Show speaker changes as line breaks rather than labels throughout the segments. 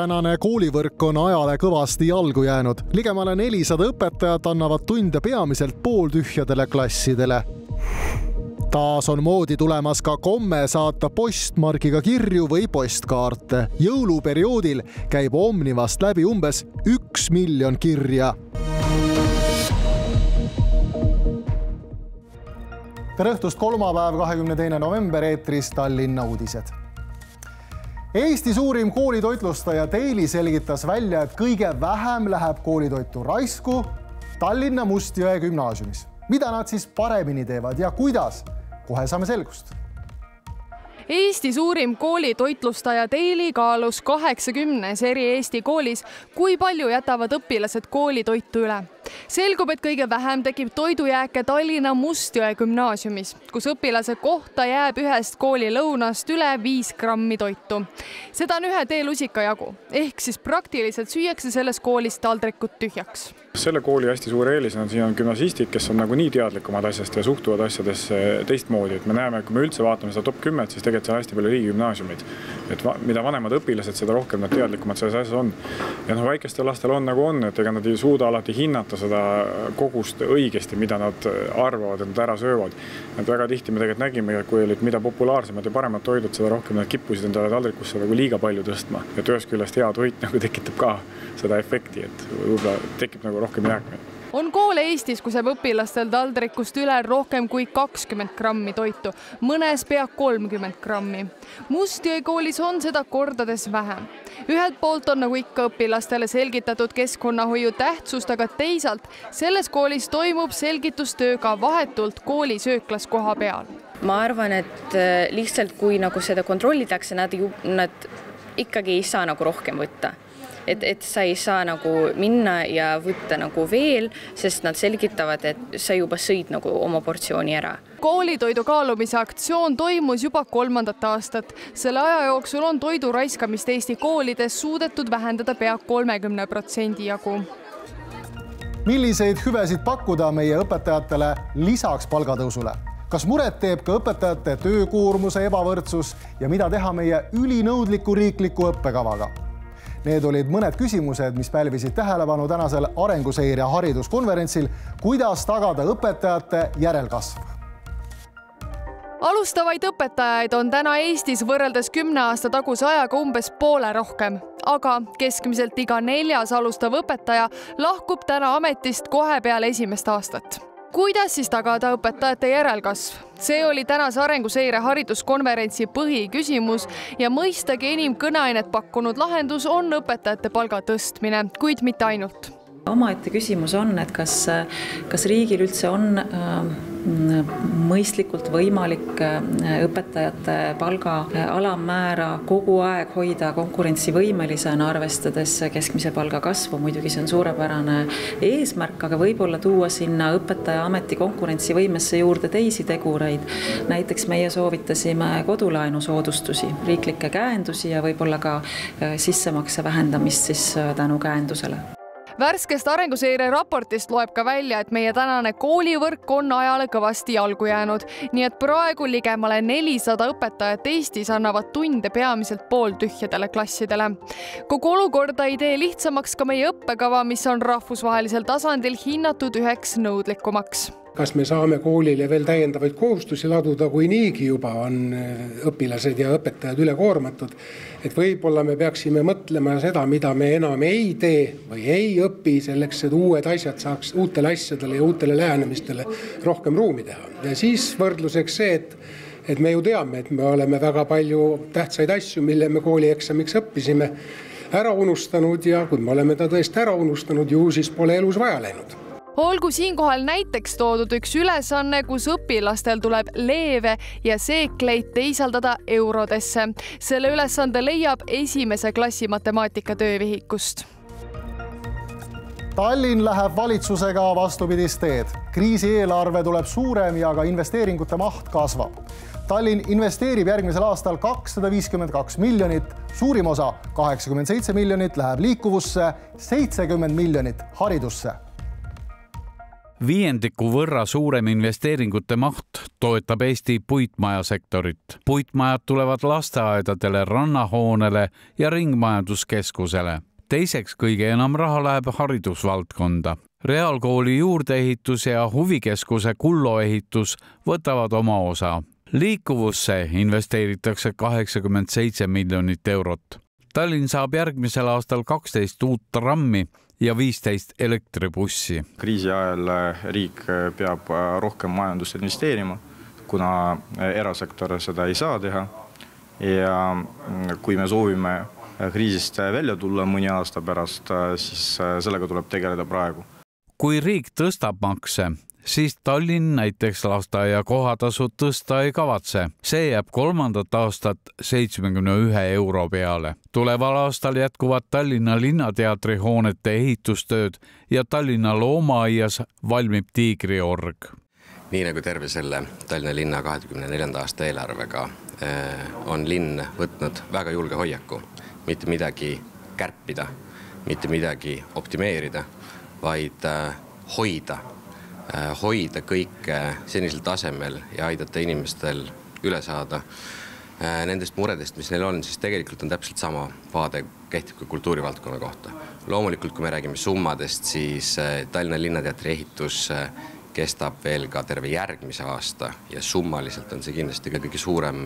tänane koolivõrk on ajale kõvasti jalgu jäänud. ligemale nelisada õpetajat annavad tunde peamiselt pooltühjadele klassidele. taas on moodi tulemas ka komme saata postmargiga kirju või postkaarte. jõuluperioodil käib Omnivast läbi umbes üks miljon kirja. tere õhtust, kolmapäev, kahekümne teine november, eetris Tallinna uudised Eesti suurim koolitoitlustaja Daily selgitas välja, et kõige vähem läheb koolitoitu raisku Tallinna Mustjõe gümnaasiumis. mida nad siis paremini teevad ja kuidas? kohe saame selgust
Eesti suurim koolitoitlustaja Daily kaalus kaheksakümnes eri Eesti koolis, kui palju jätavad õpilased koolitoitu üle selgub, et kõige vähem tekib toidujääke Tallinna Mustjõe gümnaasiumis, kus õpilase kohta jääb ühest kooli lõunast üle viis grammi toitu. seda on ühe teelusika jagu, ehk siis praktiliselt süüakse selles koolis taldrikud tühjaks
selle kooli hästi suur eelis on, siin on gümnasistid, kes on nagunii teadlikumad asjast ja suhtuvad asjadesse teistmoodi, et me näeme, kui me üldse vaatame seda top kümmet, siis tegelikult seal on hästi palju riigigümnaasiumeid. Et va, mida vanemad õpilased, seda rohkem nad teadlikumad selles asjas on. ja noh, väikestel lastel on nagu on, et ega nad ei suuda alati hinnata seda kogust õigesti, mida nad arvavad, et nad ära söövad. et väga tihti me tegelikult nägime, kui olid, mida populaarsemad ja paremad toidud, seda rohkem nad kippusid endale taldrikusse nagu liiga palju tõstma. et ühest küljest hea toit nagu tekitab ka seda efekti, et võib-olla tekib nagu rohkem jääkmeid
on koole Eestis, kus jääb õpilastel taldrikust üle rohkem kui kakskümmend grammi toitu, mõnes pea kolmkümmend grammi. Mustjõe koolis on seda kordades vähem. ühelt poolt on nagu ikka õpilastele selgitatud keskkonnahoiu tähtsust, aga teisalt selles koolis toimub selgitustöö ka vahetult kooli sööklas koha peal.
ma arvan, et äh, lihtsalt kui nagu seda kontrollitakse, nad ju, nad ikkagi ei saa nagu rohkem võtta et, et sa ei saa nagu minna ja võtta nagu veel, sest nad selgitavad, et sa juba sõid nagu oma portsiooni ära
koolitoidu kaalumise aktsioon toimus juba kolmandat aastat. selle aja jooksul on toidu raiskamist Eesti koolides suudetud vähendada pea kolmekümne protsendi jagu.
milliseid hüvesid pakkuda meie õpetajatele lisaks palgatõusule? kas muret teeb ka õpetajate töökoormuse ebavõrdsus ja mida teha meie ülinõudliku riikliku õppekavaga? Need olid mõned küsimused, mis pälvisid tähelepanu tänasel Arenguseire hariduskonverentsil, kuidas tagada õpetajate järelkasv.
Alustavaid õpetajaid on täna Eestis võrreldes kümne aasta taguse ajaga umbes poole rohkem, aga keskmiselt iga neljas alustav õpetaja lahkub täna ametist kohe peale esimest aastat kuidas siis tagada õpetajate järelkasv? see oli tänase Arenguseire hariduskonverentsi põhiküsimus ja mõistagi enim kõneainet pakkunud lahendus on õpetajate palga tõstmine, kuid mitte ainult
omaette küsimus on, et kas, kas riigil üldse on äh, mõistlikult võimalik äh, õpetajate palga äh, alammäära kogu aeg hoida konkurentsivõimelisena, arvestades keskmise palga kasvu, muidugi see on suurepärane eesmärk, aga võib-olla tuua sinna õpetajaameti konkurentsivõimesse juurde teisi tegureid. näiteks meie soovitasime kodulaenu soodustusi, riiklikke käendusi ja võib-olla ka sissemakse vähendamist siis tänu käendusele
värskest Arenguseire raportist loeb ka välja, et meie tänane koolivõrk on ajale kõvasti jalgu jäänud, nii et praegu ligemale nelisada õpetajat Eestis annavad tunde peamiselt pooltühjadele klassidele. kogu olukorda ei tee lihtsamaks ka meie õppekava, mis on rahvusvahelisel tasandil hinnatud üheks nõudlikumaks
kas me saame koolile veel täiendavaid kohustusi laduda, kui niigi juba on äh, õpilased ja õpetajad ülekoormatud. et võib-olla me peaksime mõtlema seda, mida me enam ei tee või ei õpi, selleks et uued asjad saaks uutele asjadele ja uutele lähenemistele rohkem ruumi teha. ja siis võrdluseks see, et et me ju teame, et me oleme väga palju tähtsaid asju, mille me koolieksamiks õppisime, ära unustanud ja kui me oleme ta tõesti ära unustanud, ju siis pole elus vaja läinud
olgu siinkohal näiteks toodud üks ülesanne, kus õpilastel tuleb leeve ja seekleid teisaldada eurodesse. selle ülesande leiab esimese klassi matemaatika töövihikust
Tallinn läheb valitsusega vastupidist teed. kriisieelarve tuleb suurem ja ka investeeringute maht kasvab. Tallinn investeerib järgmisel aastal kakssada viiskümmend kaks miljonit, suurim osa, kaheksakümmend seitse miljonit, läheb liikuvusse, seitsekümmend miljonit haridusse
viiendiku võrra suurem investeeringute maht toetab Eesti puitmajasektorit. puitmajad tulevad lasteaedadele, rannahoonele ja ringmajanduskeskusele. teiseks kõige enam raha läheb haridusvaldkonda. reaalkooli juurdeehitus ja huvikeskuse Kullo ehitus võtavad oma osa. liikuvusse investeeritakse kaheksakümmend seitse miljonit eurot. Tallinn saab järgmisel aastal kaksteist uut trammi ja viisteist elektribussi.
kriisi ajal äh, riik äh, peab äh, rohkem majandusse investeerima, kuna erasektor seda ei saa teha. ja mm, kui me soovime kriisist välja tulla mõni aasta pärast, siis sellega tuleb tegeleda praegu.
kui riik tõstab makse, siis Tallinn näiteks lasteaia kohatasu tõsta ei kavatse. see jääb kolmandat aastat seitsmekümne ühe euro peale. tuleval aastal jätkuvad Tallinna Linnateatri hoonete ehitustööd ja Tallinna loomaaias valmib tiigriorg.
nii nagu terve selle Tallinna linna kahekümne neljanda aasta eelarvega eh, on linn võtnud väga julge hoiaku, mitte midagi kärpida, mitte midagi optimeerida, vaid eh, hoida hoida kõike senisel tasemel ja aidata inimestel üle saada äh, nendest muredest, mis neil on, siis tegelikult on täpselt sama vaade kehtib ka kultuurivaldkonna kohta. loomulikult, kui me räägime summadest, siis äh, Tallinna Linnateatri ehitus kestab veel ka terve järgmise aasta ja summaliselt on see kindlasti ka kõige suurem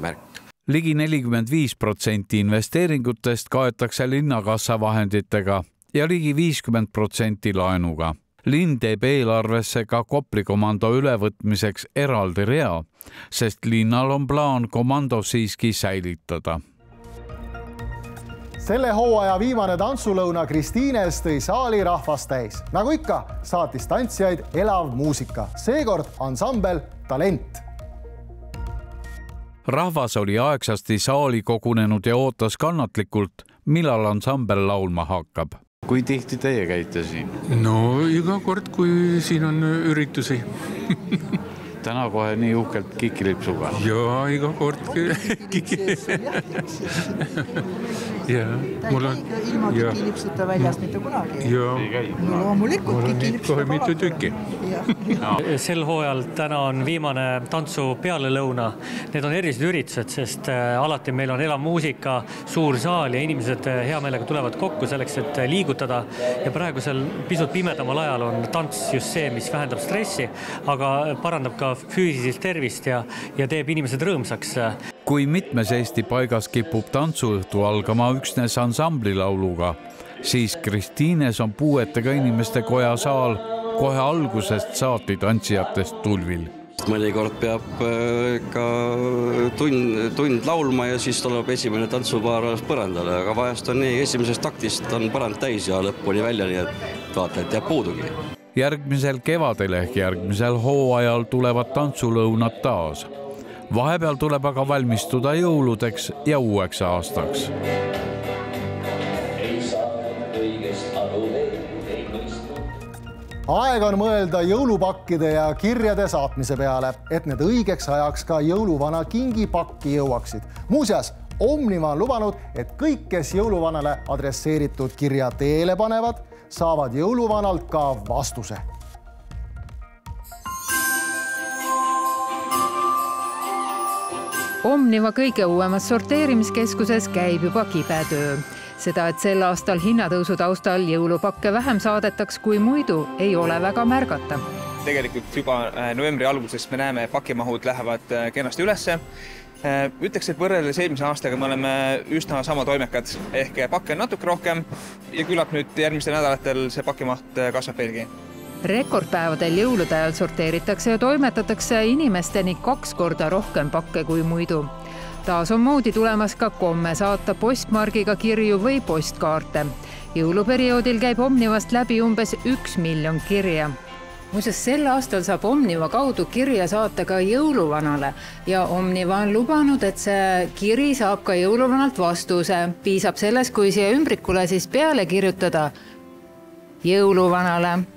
märk
ligi nelikümmend viis protsenti investeeringutest kaetakse linnakassa vahenditega ja ligi viiskümmend protsenti laenuga linn teeb eelarvesse ka Kopli komando ülevõtmiseks eraldi rea, sest linnal on plaan komando siiski säilitada
selle hooaja viimane tantsulõuna Kristiines tõi saali rahvast täis. nagu ikka, saatis tantsijaid elav muusika, seekord ansambel Talent.
rahvas oli aegsasti saali kogunenud ja ootas kannatlikult, millal ansambel laulma hakkab
kui tihti teie käite siin?
no iga kord, kui siin on üritusi
täna kohe nii uhkelt kikilipsuga.
ja iga kord kiki. ja
mul on. ilma kikilipsuta väljas mitte kunagi. no loomulikult kikilips.
kohe mitu tükki.
sel hooajal täna on viimane tantsu pealelõuna. Need on erilised üritused, sest äh, alati meil on elav muusika, suur saal ja inimesed äh, hea meelega tulevad kokku selleks, et äh, liigutada. ja praegusel pisut pimedamal ajal on tants just see, mis vähendab stressi, aga parandab ka füüsilist tervist ja, ja teeb inimesed rõõmsaks.
Kui mitmes Eesti paigas kipub tantsuõhtu algama üksnes ansamblilauluga, siis Kristiines on puuetega inimeste koja saal kohe algusest saati tantsijatest tulvil
mõnikord peab äh, ka tund, tund laulma ja siis tuleb esimene tantsupaar põrandale, aga vahest on nii, esimesest taktist on põrand täis ja lõpuni välja, nii et vaatajat jääb puudugi
järgmisel kevadel ehk järgmisel hooajal tulevad tantsulõunad taas. Vahepeal tuleb aga valmistuda jõuludeks ja uueks aastaks.
aeg on mõelda jõulupakkide ja kirjade saatmise peale, et need õigeks ajaks ka jõuluvana kingipakki jõuaksid. muuseas, Omniva on lubanud, et kõik, kes jõuluvanale adresseeritud kirja teele panevad saavad jõuluvanalt ka vastuse.
Omniva kõige uuemas sorteerimiskeskuses käib juba kibetöö. Seda, et sel aastal hinnatõusu taustal jõulupakke vähem saadetaks kui muidu, ei ole väga märgata.
tegelikult juba äh, novembri algusest me näeme, pakimahud lähevad äh, kenasti ülesse. Äh, ütleks, et võrreldes eelmise aastaga me oleme üsna sama toimekad, ehk pakke on natuke rohkem ja küllap nüüd järgmistel nädalatel see pakimaht kasvab veelgi
rekordpäevadel jõulude ajal sorteeritakse ja toimetatakse inimesteni kaks korda rohkem pakke kui muidu. taas on moodi tulemas ka komme saata postmargiga kirju või postkaarte. jõuluperioodil käib Omnivast läbi umbes üks miljon kirja muuseas, sel aastal saab Omniva kaudu kirja saata ka jõuluvanale ja Omniva on lubanud, et see kiri saab ka jõuluvanalt vastuse. piisab sellest, kui siia ümbrikule siis peale kirjutada jõuluvanale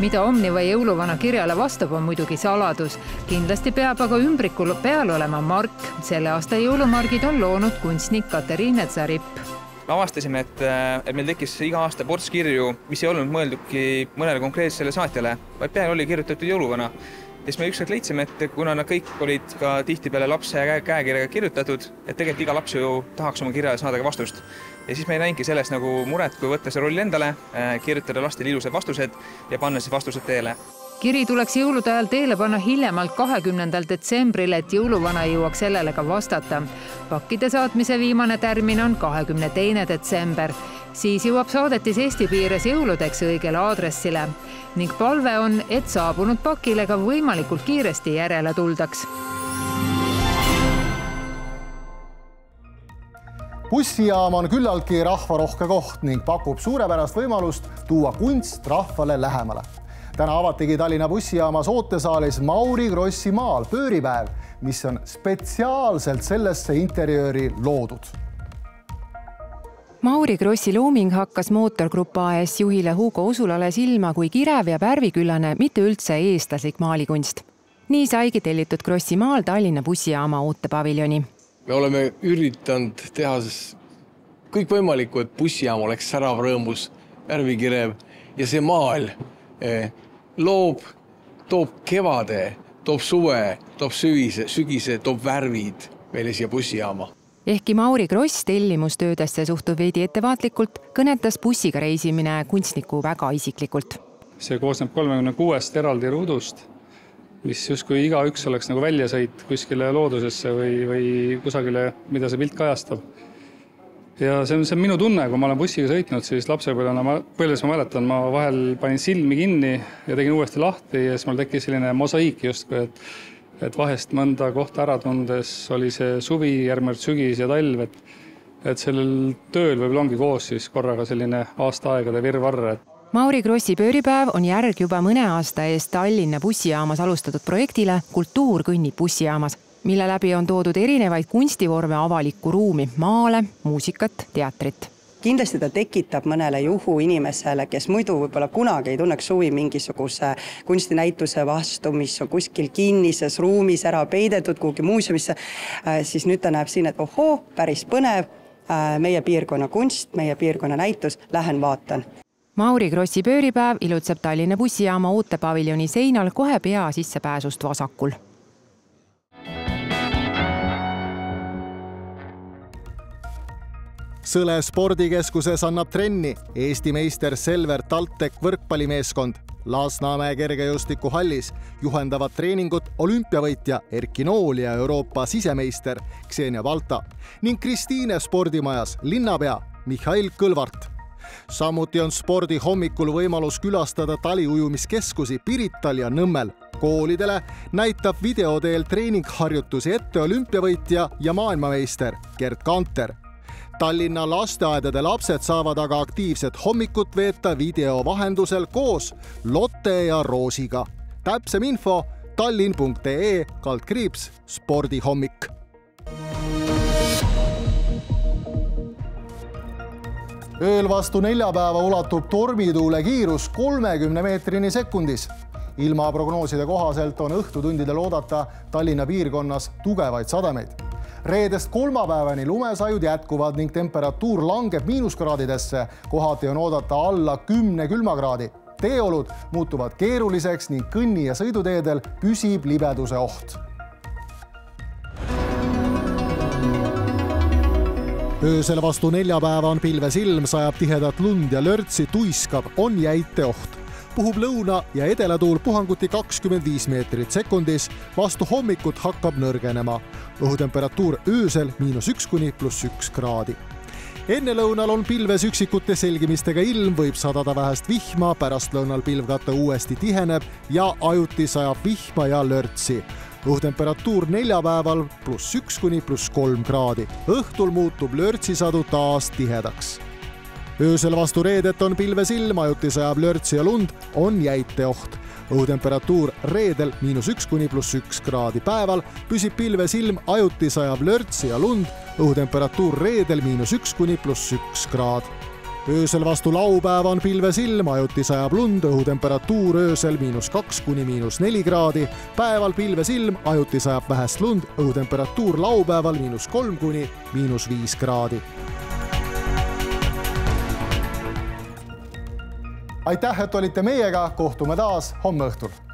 mida Omniva jõuluvana kirjale vastab, on muidugi saladus. kindlasti peab aga ümbrikul peal olema mark. selle aasta jõulumargid on loonud kunstnik Katariine Tsaripp
me avastasime, et, et meil tekkis iga aasta ports kirju, mis ei olnud mõeldudki mõnele konkreetsele saatjale, vaid peale oli kirjutatud jõuluvana. ja siis me ükskord leidsime, et kuna nad kõik olid ka tihtipeale lapse käe, käekirjaga kirjutatud, et tegelikult iga laps ju tahaks oma kirjale saada ka vastust. Ja siis me ei näinudki selles nagu muret, kui võtta see roll endale, kirjutada lastele ilusad vastused ja panna siis vastused teele
kiri tuleks jõulude ajal teele panna hiljemalt kahekümnendal detsembril, et jõuluvana jõuaks sellele ka vastata. pakkide saatmise viimane tärmin on kahekümne teine detsember. siis jõuab saadetis Eesti piires jõuludeks õigele aadressile ning palve on, et saabunud pakile ka võimalikult kiiresti järele tuldaks
bussijaam on küllaltki rahvarohke koht ning pakub suurepärast võimalust tuua kunst rahvale lähemale täna avatigi Tallinna bussijaamas ootesaalis Mauri Krossi maal pööripäev, mis on spetsiaalselt sellesse interjööri loodud.
Mauri Krossi looming hakkas Mootorgrupp AS juhile Hugo Usulale silma kui kirev ja värviküllane, mitte üldse eestlaslik maalikunst. nii saigi tellitud Krossi maal Tallinna bussijaama ootepaviljoni.
Me oleme üritanud teha kõikvõimalikku, et bussijaam oleks särav, rõõmus, värvikirev ja see maal eh, loob, toob kevade, toob suve, toob sügise, sügise, toob värvid meile siia bussijaama.
Ehkki Mauri Kross tellimustöödesse suhtub veidi ettevaatlikult, kõnetas bussiga reisimine kunstniku väga isiklikult.
see koosneb kolmekümne kuuest eraldi ruudust, mis justkui igaüks oleks nagu väljasõit kuskile loodusesse või, või kusagile, mida see pilt kajastab. Ja see on, see on minu tunne, kui ma olen bussiga sõitnud, siis lapsepõlvena ma, põlves ma mäletan, ma vahel panin silmi kinni ja tegin uuesti lahti ja siis mul tekkis selline mosaiik justkui, et et vahest mõnda kohta ära tundes oli see suvi, järgmine sügis ja talv, et et sellel tööl võib-olla ongi koos siis korraga selline aastaaegade virvarr, et
Mauri Krossi pööripäev on järg juba mõne aasta eest Tallinna bussijaamas alustatud projektile Kultuur kõnnib bussijaamas mille läbi on toodud erinevaid kunstivorme avalikku ruumi, maale, muusikat, teatrit.
Kindlasti ta tekitab mõnele juhuinimesele, kes muidu võib-olla kunagi ei tunneks huvi mingisuguse kunstinäituse vastu, mis on kuskil kinnises ruumis ära peidetud kuhugi muuseumisse, äh, siis nüüd ta näeb siin, et ohoo, päris põnev, äh, meie piirkonna kunst, meie piirkonna näitus, lähen vaatan.
Mauri Krossi pööripäev ilutseb Tallinna bussijaama ootepaviljoni seinal kohe pea sissepääsust vasakul.
Sõle spordikeskuses annab trenni. Eesti meister Selver TalTech võrkpallimeeskond. Lasnamäe kergejõustikuhallis juhendavad treeningut olümpiavõitja Erki Nool ja Euroopa sisemeister Ksenia Valta ning Kristiine spordimajas linnapea Mihhail Kõlvart samuti on spordi hommikul võimalus külastada taliujumiskeskusi Pirital ja Nõmmel. koolidele näitab video teel treeningharjutusi ette olümpiavõitja ja maailmameister Gerd Kanter Tallinna lasteaedade lapsed saavad aga aktiivset hommikut veeta video vahendusel koos Lotte ja Roosiga. täpsem info tallinn.ee kaldkriips spordihommik. Ööl vastu neljapäeva ulatub tormituule kiirus kolmekümne meetrini sekundis ilmaprognooside kohaselt on õhtutundidel oodata Tallinna piirkonnas tugevaid sademeid reedest kolmapäevani lumesajud jätkuvad ning temperatuur langeb miinuskraadidesse, kohati on oodata alla kümne külmakraadi. teeolud muutuvad keeruliseks ning kõnni- ja sõiduteedel püsib libeduse oht. Öösel vastu neljapäeva on pilves ilm, sajab tihedat lund ja lörtsi tuiskab, on jäiteoht puhub lõuna ja edelatuul puhanguti kakskümmend viis meetrit sekundis, vastu hommikut hakkab nõrgenema. õhutemperatuur öösel miinus üks kuni pluss üks kraadi ennelõunal on pilves üksikute selgimistega ilm, võib sadada vähest vihma, pärastlõunal pilvkate uuesti tiheneb ja ajuti sajab vihma ja lörtsi. Õhutemperatuur neljapäeval pluss üks kuni pluss kolm kraadi. õhtul muutub lörtsisadu taas tihedaks öösel vastu reedet on pilves ilm, ajuti sajab lörtsi ja lund, on jäiteoht. õhutemperatuur reedel miinus üks kuni pluss üks kraadi, päeval püsib pilves ilm, ajuti sajab lörtsi ja lund, õhutemperatuur reedel miinus üks kuni pluss üks kraad öösel vastu laupäeva on pilves ilm, ajuti sajab lund, õhutemperatuur öösel miinus kaks kuni miinus neli kraadi. päeval pilves ilm, ajuti sajab vähest lund, õhutemperatuur laupäeval miinus kolm kuni miinus viis kraadi. aitäh, et olite meiega, kohtume taas homme õhtul